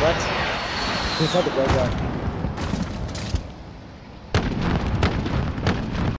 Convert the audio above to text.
What? He's not the bad guy.